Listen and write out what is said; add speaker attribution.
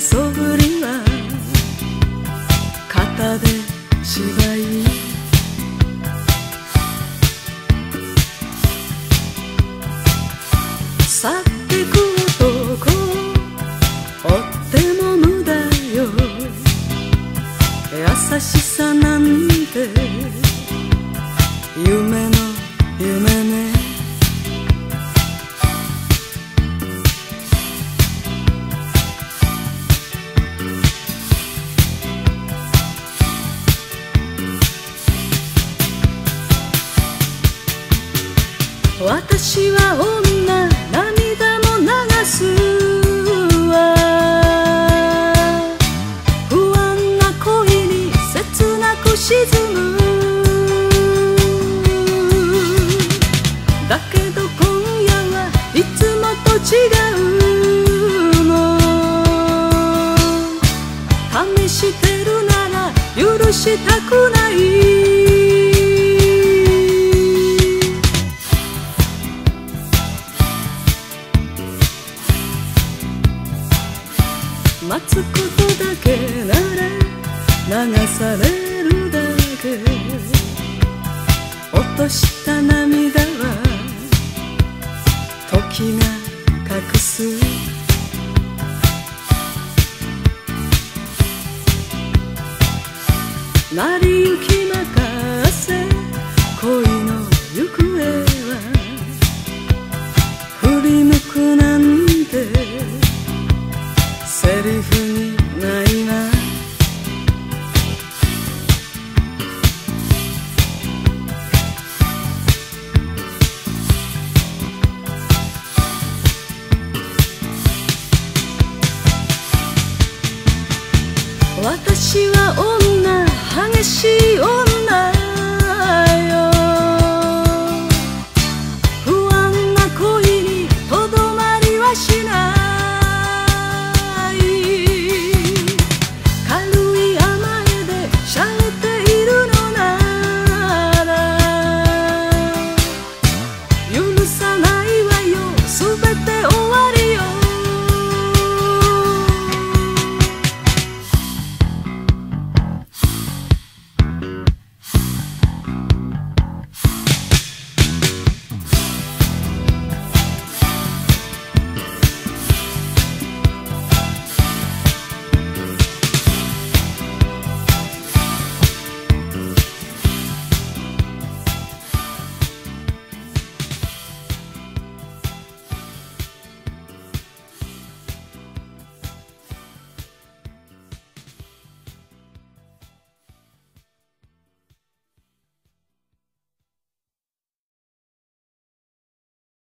Speaker 1: そぶりは肩で芝居去ってく男追っても無駄よ。優しさなんて夢の夢ね。私は女涙も流す。したくない。待つことだけなら流されるだけ。落とした涙は時が隠す。成り行き任せ恋の行方は振り向くなんてセリフにないな。私は女激しい女